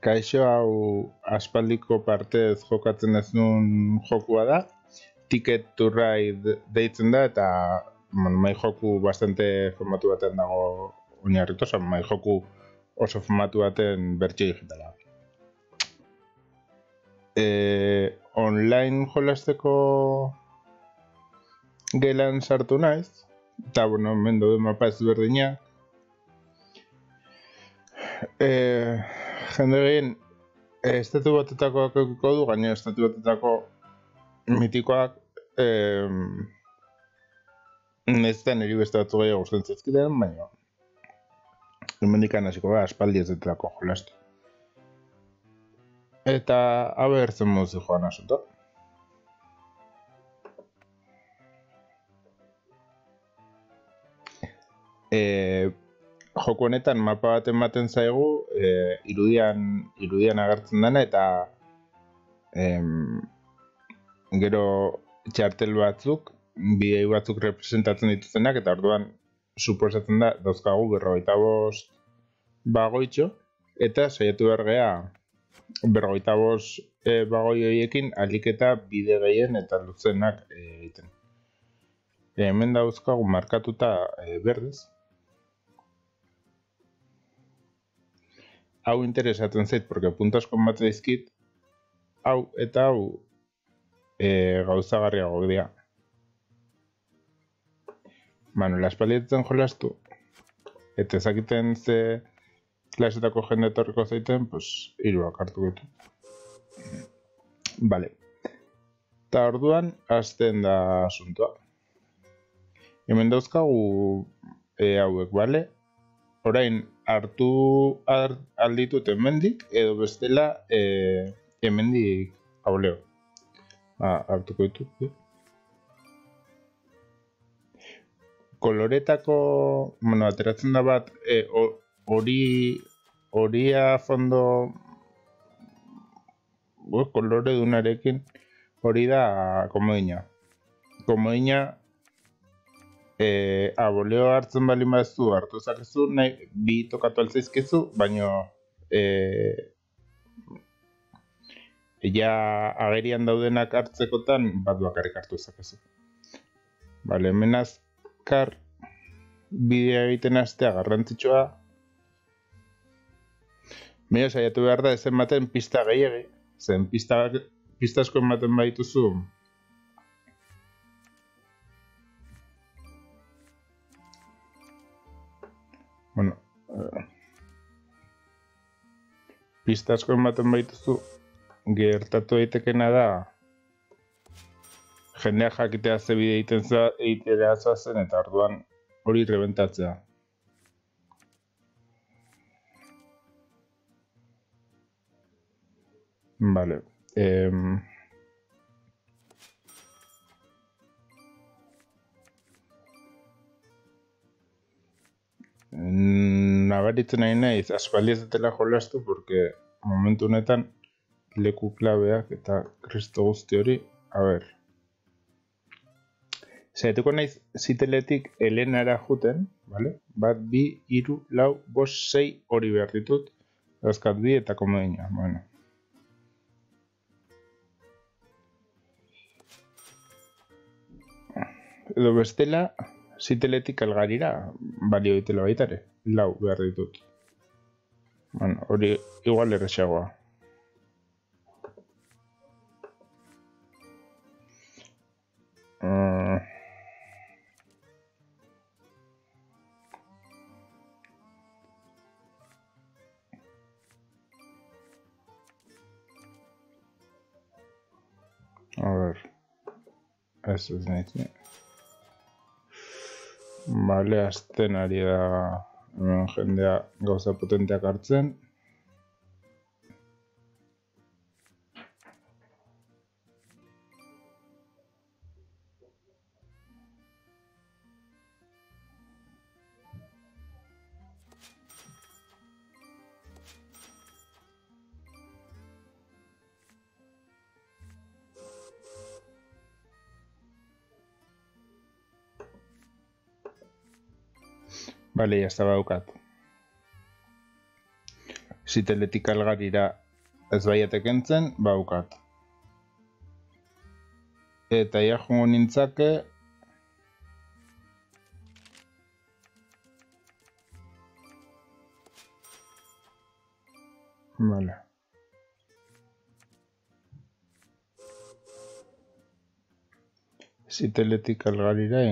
Kaixo hau aspaldiko partez jokatzen ez nuen jokua da. Ticket to Ride deitzen da eta bueno, mai joku bastante formatu baten dago oinarritu, oza, mai joku oso formatu baten bertxio digitala. E, online jolasteko gelan sartu naiz, eta bueno, mendo du mapa ez berdinak, e, jende egin, e, estatu batetakoak eukiko du, gaina estatu batetako mitikoak e, nezten eri beste batzu gehiago gustatzen zizkiten, baina hemendikan hasiko da aspaldi ez detelako jolastu. Eta haber zen mozu joan asunto. E, joko honetan mapa bat ematen zaigu e, irudian, irudian agertzen dena eta em, gero txartel batzuk bidei batzuk representatzen dituztenak eta orduan suposatzen da dauzkagu berrogeita bost bagoitxo eta saiatu behar geha berrogeita bost e, bagoi horiekin alik eta bide gehien eta luzenak e, egiten. Hemen dauzkagu markatuta e, berdez, hau interesatzen zait, porque puntos konbate dizkit, hau eta hau e, gauzagarriago dira. Bueno, laspalietzen jolastu, eta ezakiten ze klasetako jende etorriko zaiten, pues, iruak hartu ditu. Vale. Ta orduan, hasten da asuntoa. Hemen dauzkagu e, hauek, bale? Orain, hartu har, alditut hemendik edo bestela e, hemendik hauleo. Ba, hartuko ditut. Eh? Koloretako, bueno, ateratzen da bat, e, hori horia fondo kolore dunarekin hori da komodina. Komodina eh aboleo hartzen bali mazu hartu zakezu nahi bi tokatu altzaizkizu baino eh ja agerian daudenak hartzekotan bat bakarrik hartu zakezu Vale, hemen azkar bidea egiten astea garrantzitsua. Meio saiatu behar da ezen ematen pista gehiagi zen pista, pista asko ematen baituzu pista asko ematen baituzu, gertatu daitekena da, jendeak jakitea ze bide egiten za, egitera zen eta orduan hori rebentatzea. Vale. Eh, nabaritzen nahi naiz aspaldi ez dutela jolastu porque momentu honetan leku klabeak eta kristo guzti hori a ber Zaituko naiz ziteletik helenara juten, vale? bat bi, iru, lau, bos, sei hori behar ditut, dauzkat bi eta komodina, bueno. Edo bestela, ziteletik algarira, balio ditela baita ere, lau behar ditut. Bueno, hori igual erresagoa. Uh, a ver, ez ez nahi Bale, azten ari da hemen jendea gauza potenteak hartzen. Vale, ya estaba daukat. Ziteletik algarira ez baiatek entzen, baukat. Eta ia jongo nintzake... Vale. Ziteletik algarira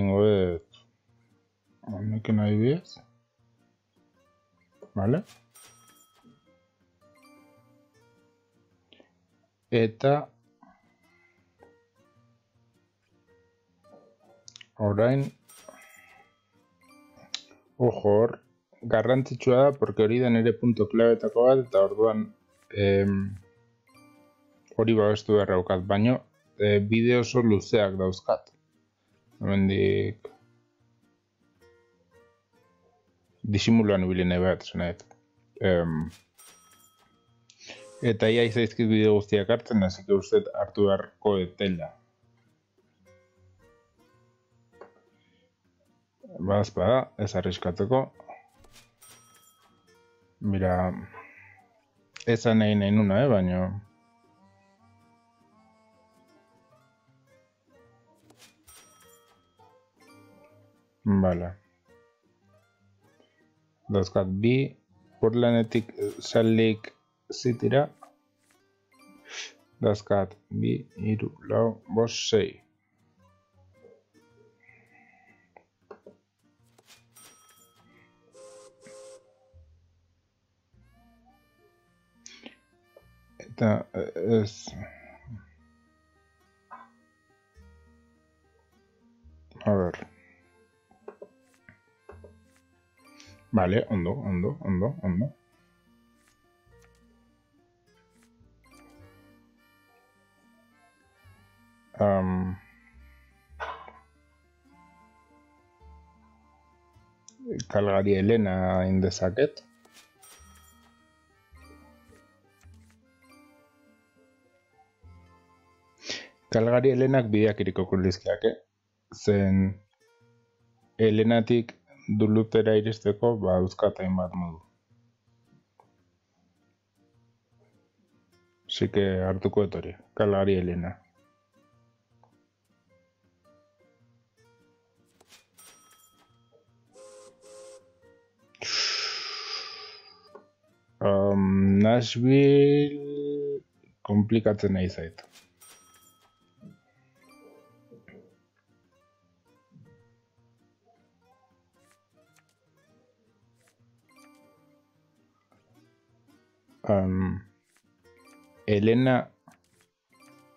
ingo dut. Honekin adibidez. Vale. Eta orain ojo hor garrantzitsua da porque hori da nire punto klabetako bat eta orduan em, hori babestu beharra baino e, bideo oso luzeak dauzkat. Hemendik disimuloan ibili nahi bat, zenet. Um, eta ia izaizkit bideo guztiak hartzen, hasi que uste hartu beharko etela. Bazpa da, ez arriskatzeko. Mira, ezan nahi nahi nuna, eh, baina... Vale. Dauzkat bi, Portlandetik Salt Lake Cityra. Dauzkat bi, iru, lau, bost, sei. Eta ez... A ver. Vale, ondo, ondo, ondo, ondo. Um, Kalgari Elena indezaket. Kalgari Helenak bideak iriko kurlizkiak, eh? Zen Helenatik dulutera iristeko ba euskat hainbat modu. Que hartuko etori, Kalgari Helena. Um, Nashville komplikatzen nahi zait. Um, Elena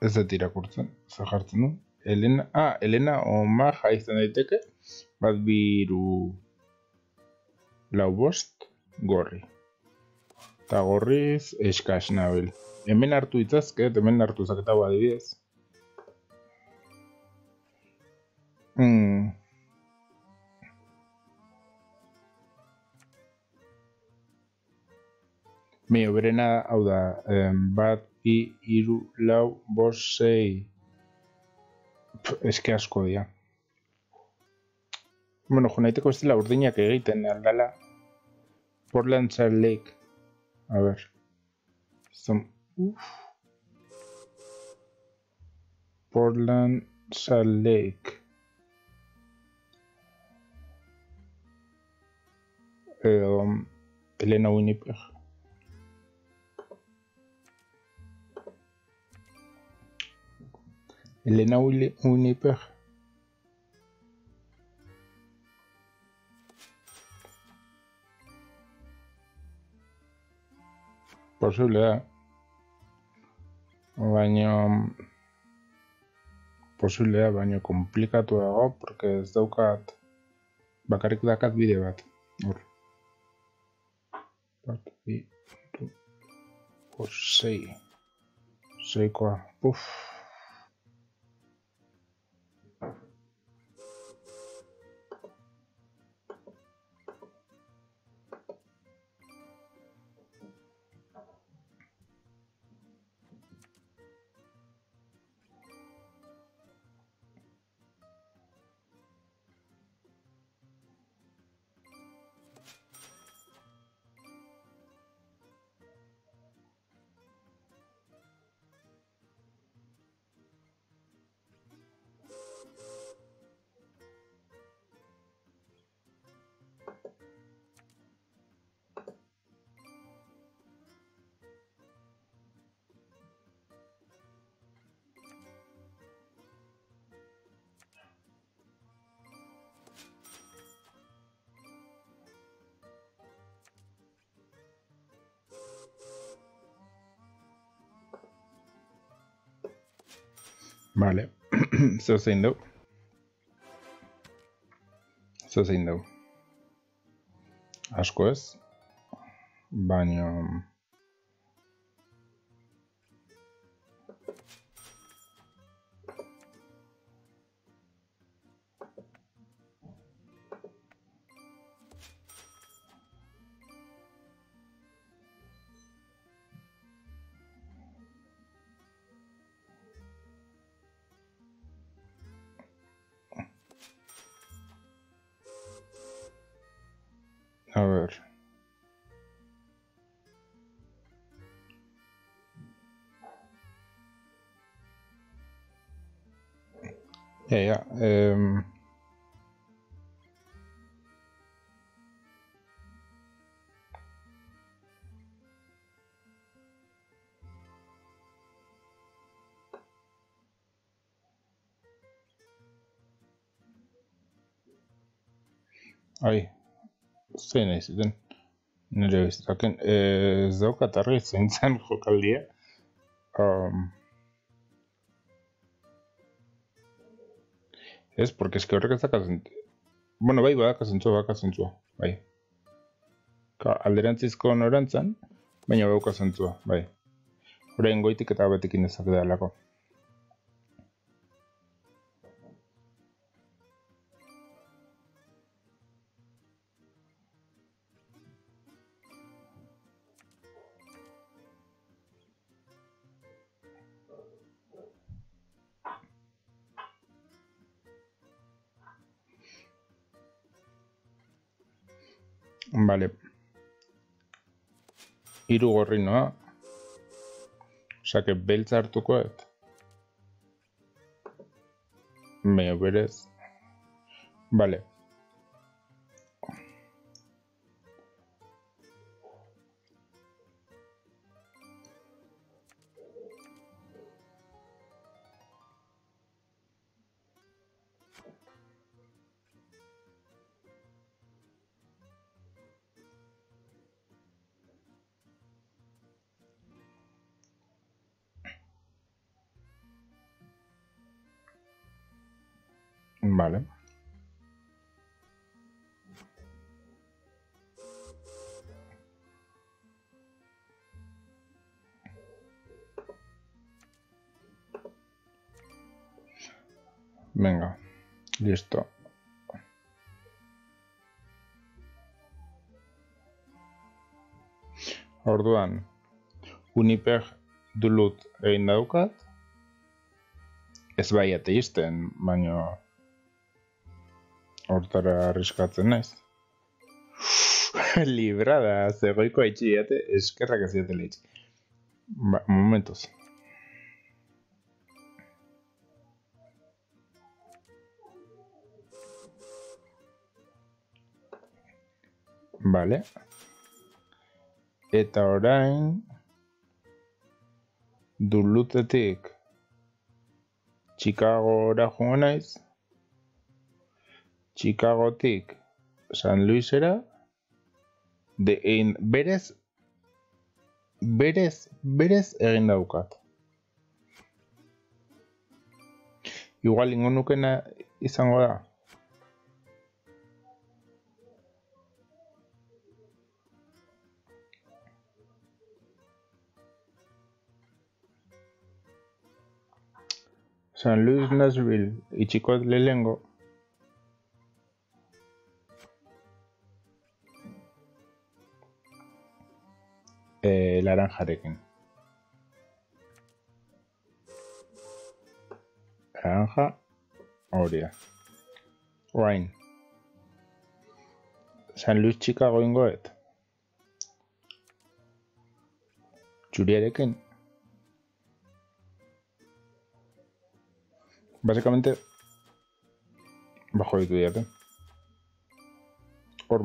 ez dut irakurtzen, zer jartzen du. Elena, ah, Elena Omar jaizten daiteke, bat biru lau bost gorri. Eta gorriz eskaz nabil. Hemen hartu itzazke, hemen hartu zaketa adibidez. Hmm. Mi oberena hau da, bat, bi, iru, lau, bost, sei. Pff, eske asko dira. Bueno, jo nahiteko ez dela urdinak egiten aldala. Portland Salt Lake. A ver. Some, uf. Portland Salt Lake. Eh, um, Elena Winnipeg. Elena Uli- Winnipeg. Posible da. Baina... Posible da, baina komplikatu dago, porque ez daukat... Bakarrik dakat bide bat. Hor. Bat, bi, hiru, bost, sei. Seikoa. Puf. Vale. Zer zein. Zer zein du. Asko ez. Baina... A ver. Ja, ja. ehm. Zein nahi zuten. Nire bizitaken, ez daukat argi zein zen jokaldia. Um, ez, porque es que horrek ez daka zent... Bueno, bai, badaka zentzua, badaka zentzua, bai. Ka, alderantzizko norantzan, baina badauka zentzua, bai. Horrein goitik eta betekin ezak edalako. Hiru gorri noa. Osa, que beltza hartuko et. Baina berez. Vale. Vale. Venga, listo. Orduan, Uniper dulut egin daukat. Ez bai ateisten, baina hortara arriskatzen naiz. Librada, zegoiko haitxi diate, eskerrak ez diate leitxi. Ba, momentos. Vale. Eta orain Dulutetik Chicagora joango naiz. Chicagotik San Luisera de egin berez berez berez egin daukat. Igual ingo nukena izango da. San Luis Nashville itxiko lehengo. Eh, laranjarekin. Laranja, horia. Orain. San Luis Chicago ingoet. Txuriarekin. Básicamente, bajo ditu diate. Hor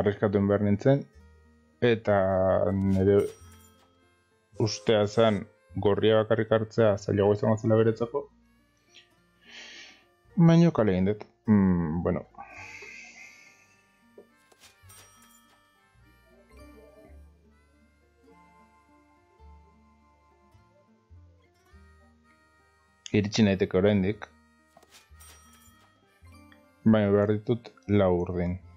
arriskatu behar nintzen, eta nire ustea zen gorria bakarrik hartzea zailago izango zela beretzako, baina kale egin dut. Mm, bueno. Iritsi naiteke oraindik. Baina behar ditut laurdin. urdin.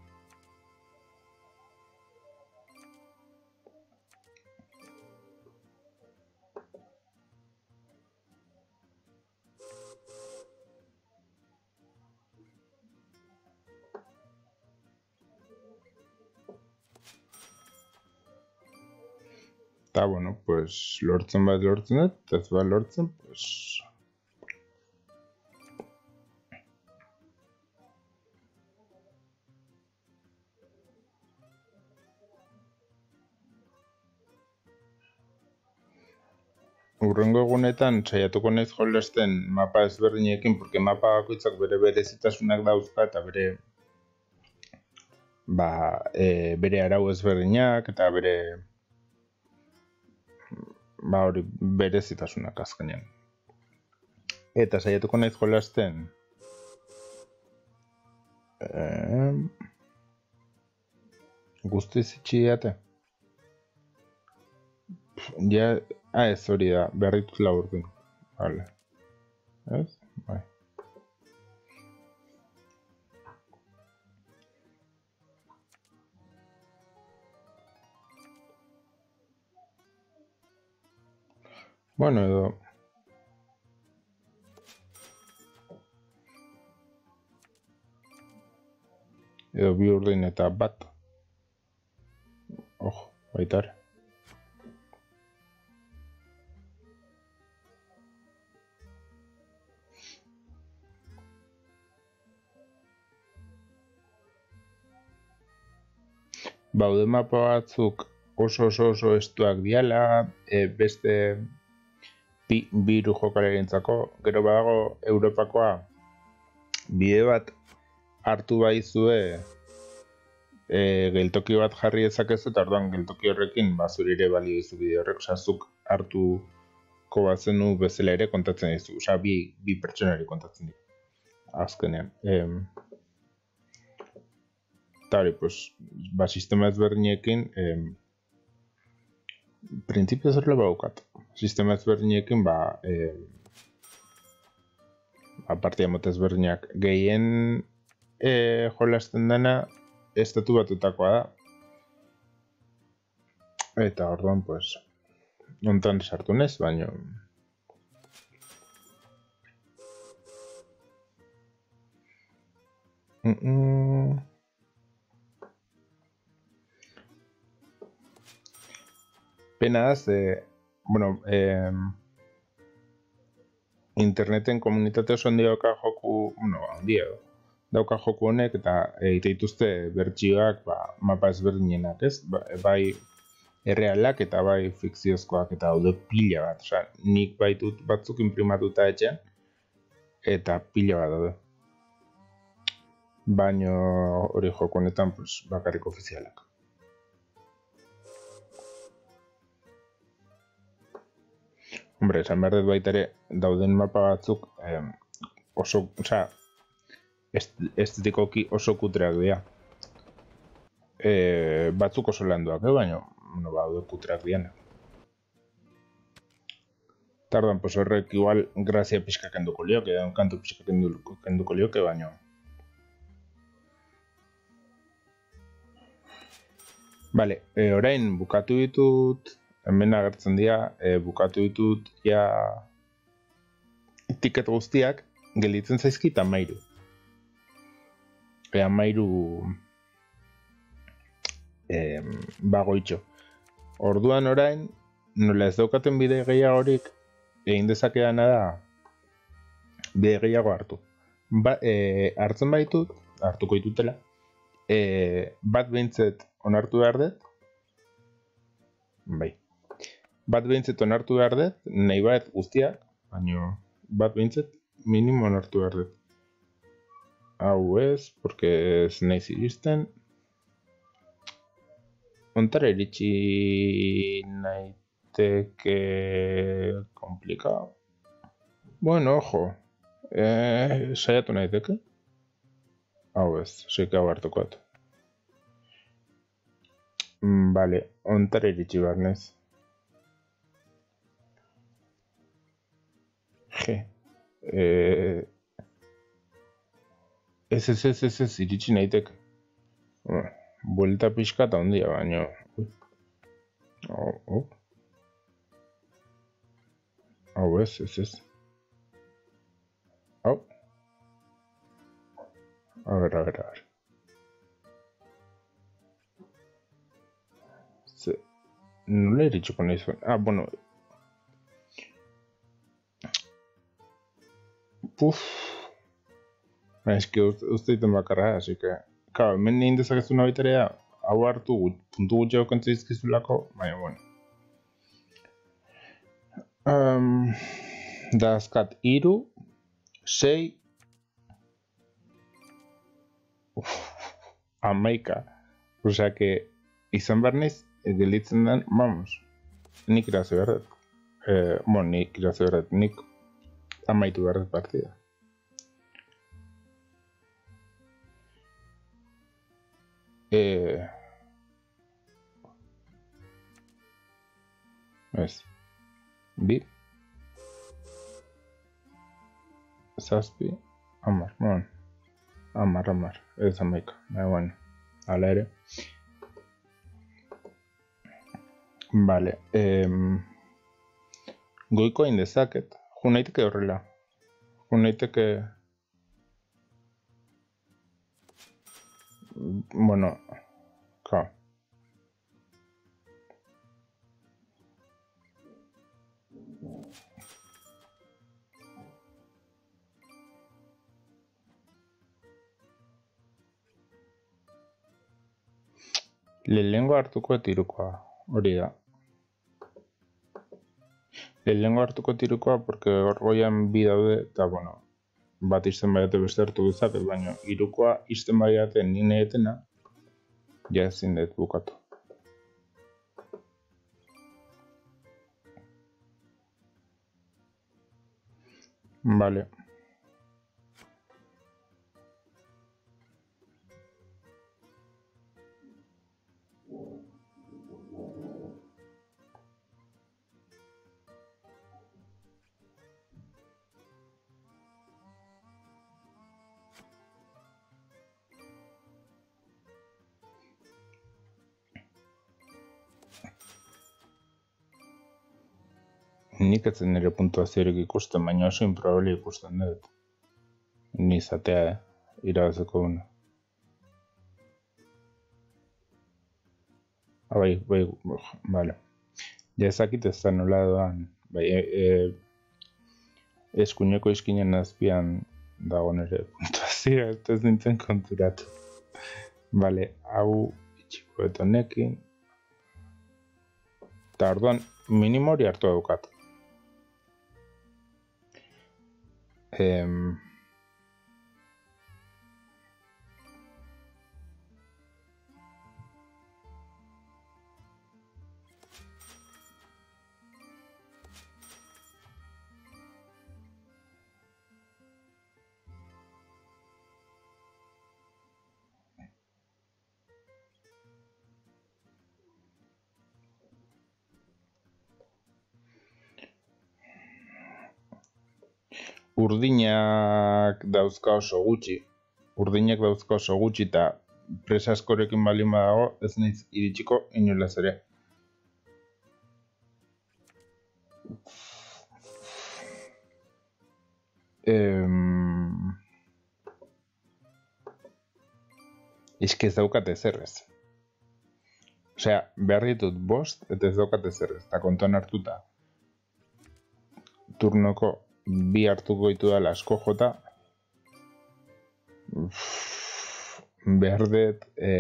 Pues, lortzen bat lortzen dut, ez bat lortzen, pues, Urrengo egunetan saiatuko naiz jolasten mapa ezberdinekin, porque mapa bakoitzak bere berezitasunak dauzka eta bere ba, e, bere arau ezberdinak eta bere ba hori berezitasunak azkenean. Eta saiatuko naiz jolasten eh, guztiz itxiate. Ja, Ah, ez hori da, berrituz laburtu. Vale. Ez? Bai. Bueno, edo... Edo bi urdin eta bat. Ojo, baitare. baude mapa batzuk oso oso oso estuak diala, e, beste bi, biru jokalerentzako, gero badago Europakoa bide bat hartu baizue e, geltoki bat jarri ezakezu eta orduan geltoki horrekin bazuri ere balio izu bide horrek, osea hartuko bazenu bezala ere kontatzen dizu, osea bi, bi pertsonari kontatzen dizu azkenean. Eta hori, pues, ba, sistema ezberdinekin, eh, prinsipio zer baukat. Sistema ezberdinekin, ba, eh, ba, partia mota ezberdinak gehien eh, jolasten dena, estatu batutakoa da. Eta orduan, pues, ontan sartu nez, baina... Mm -mm. Pena ze, bueno, eh, interneten komunitate oso handi dauka joku, bueno, handi edo, dauka joku honek eta egite dituzte bertsioak ba, mapa ezberdinenak, ez? Ba, bai errealak eta bai fikziozkoak eta daude pila bat, osea, nik baitut batzuk imprimatuta etxean eta pila bat daude. Baino hori joko honetan pues, bakarrik ofizialak. Hombre, esan behar dut baita ere, dauden mapa batzuk eh, oso, oza, estetikoki oso kutreak dira. Eh, batzuk oso landuak, eh, baina, no, ba, kutreak diana. Tardan, pues horrek igual grazia pixka kenduko lioke, un kantu pixka kenduko lioke, baina. Vale, e, orain bukatu ditut hemen agertzen dira, e, bukatu ditut ja tiket guztiak gelditzen zaizkit amairu. E, amairu e, bagoitxo. Orduan orain, nola ez daukaten bide gehiagorik, egin dezakeana da bide gehiago hartu. Ba, e, hartzen baitut, hartuko ditutela, e, bat behintzet onartu behar dut, bai, bat behintzet onartu behar dut, nahi bat guztiak, baina bat behintzet minimo onartu behar dut. Hau ez, porque ez nahi ziristen. Ontar eritxi nahiteke komplikau. Bueno, ojo, eh, saiatu nahiteke. Hau ez, seika hartuko mm, Vale, ontar eritxi behar nahiz. Eh, ez, ez, ez, ez, ez, iritsi nahitek. Buelta pixka eta ondia, baino. Oh, oh. Hau ez, ez, ez. Hau. A ber, a ber, a ber. Ze... Nola eritxuko nahi zuen? Ah, bueno, Puf. Es que uste ditu bakarra, así que... Claro, hemen egin dezakezu nabitarea, hau hartu puntu gutxeo kontza izkizulako, baina, bueno. Um, da azkat iru, sei, uf, amaika. Osea, que izan behar nahiz, gelitzen den, vamos, nik irazo behar Eh, bueno, nik irazo behar nik amaitu behar dut partida. E... Ez. Bi. Zazpi. Amar, bon. Amar, amar. Ez amaika. Baina, bueno. Ala ere. Vale. Eh, goiko hain dezaket. Jo naiteke horrela. Jo naiteke... Bueno, ka. Lehengo hartuko tirukoa, hori da. Lehenengo hartuko tirukoa, porque hor goian bi daude, eta, bueno, bat izten baiate beste hartu guzaket, baina irukoa izten baiate nine etena, ja ezin dut bukatu. Vale. Nik etzen nire puntuaziorik ikusten, baina oso improbable ikusten dut. Ni zatea, eh? irabazeko una. Ah, bai, bai, vale. Ja ezakit ez da nola doan. Bai, e, e, eskuineko izkinen azpian dago nire puntuazioa, ez nintzen konturatu. Vale, hau itxiko etonekin. Eta orduan, minimo hori hartu edukat. Em, urdinak dauzka oso gutxi. Urdinak dauzka oso gutxi eta presa askorekin balin badago ez naiz iritsiko inolaz ere. Em... Iske ez daukat ezerrez. Osea, behar ditut bost eta ez daukat ezerrez. Eta kontuan hartuta turnoko bi hartuko ditu da asko jota. Behar dut e,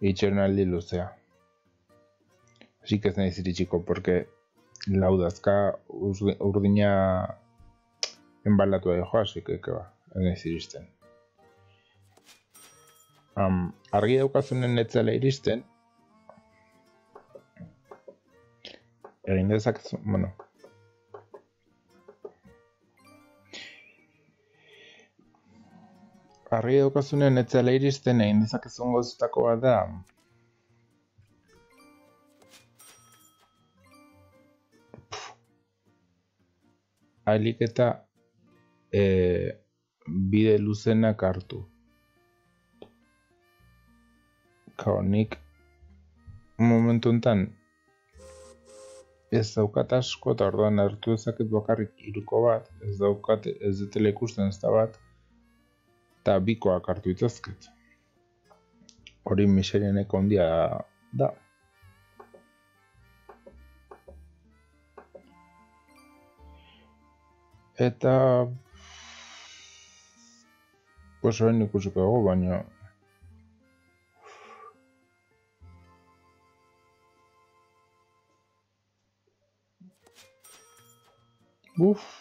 itxoren aldi luzea. Así que ez nahi ziritxiko, porque laudazka urdina enbalatu da jo, así que, que ba, ez nahi ziristen. Um, argi daukazunen netzala iristen, egin dezak, bueno, argi daukazunen etzela iristen egin dezakezun gozutako bat da. Alik eta e, bide luzenak hartu. Kao, nik momentu enten ez daukat asko eta orduan hartu ezaket bakarrik iruko bat, ez daukat ez dutela ikusten ez da bat, eta bikoak hartu itazket. Hori miserieneko ondia da. Eta... Pues horrein ikusiko dugu, baina Uf.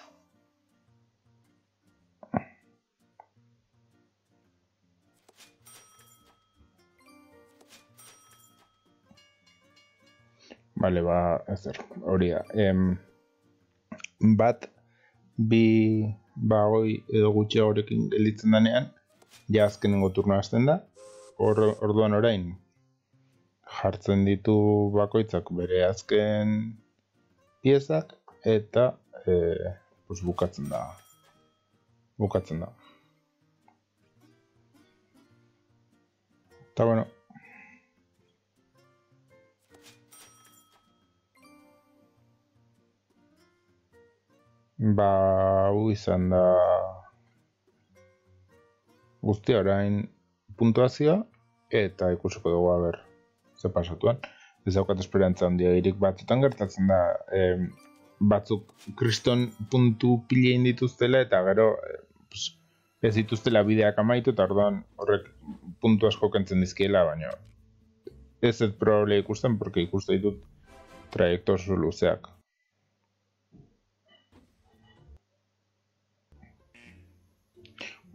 Vale, ba, ezer, hori da. Em, bat, bi, ba, hoi, edo gutxe horrekin gelitzen danean, ja azkenengo turno hasten da, Or, orduan orain, jartzen ditu bakoitzak bere azken piezak, eta e, pues bukatzen da bukatzen da eta bueno ba hu izan da guzti orain puntuazioa eta ikusiko dugu haber ze pasatuan ez daukat esperantza handia irik batzutan gertatzen da eh, batzuk kriston puntu pilein dituztela eta gero eh, pues, ez dituztela bideak amaitu eta orduan horrek puntu asko kentzen dizkiela, baina ez ez probable ikusten, porque ikuste ditut trajektu oso luzeak.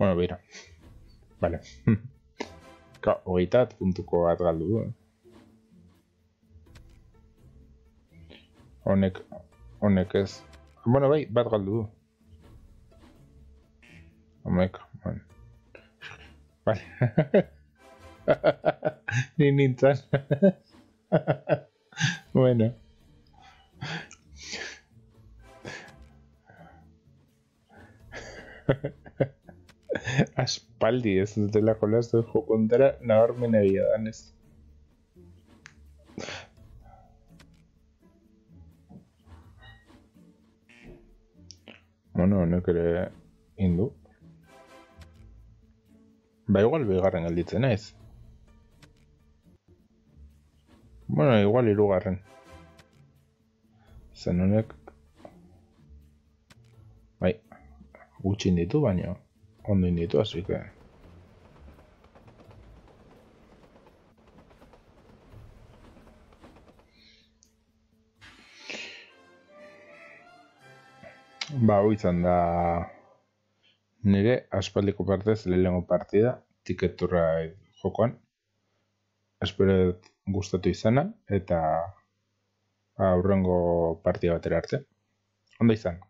Bueno, bera. Vale. Ka, hogeitat puntuko bat galdu du. Eh? Honek, honek ez. Bueno, bai, bat galdu du. Honek, bueno. Vale. Ni nintzen. bueno. Aspaldi ez dutela jolaztu jokontara nabarmen egia danez. Bueno, honek ere indu. Ba, igual bigarren gelditzen naiz. Bueno, igual irugarren. Zen honek... Bai, gutxin ditu, baina ondo inditu, así que... Ba, hau izan da nire aspaldiko partez lehenengo partida tiketurra jokoan. Espero gustatu izana eta aurrengo partida batera arte. Ondo izan.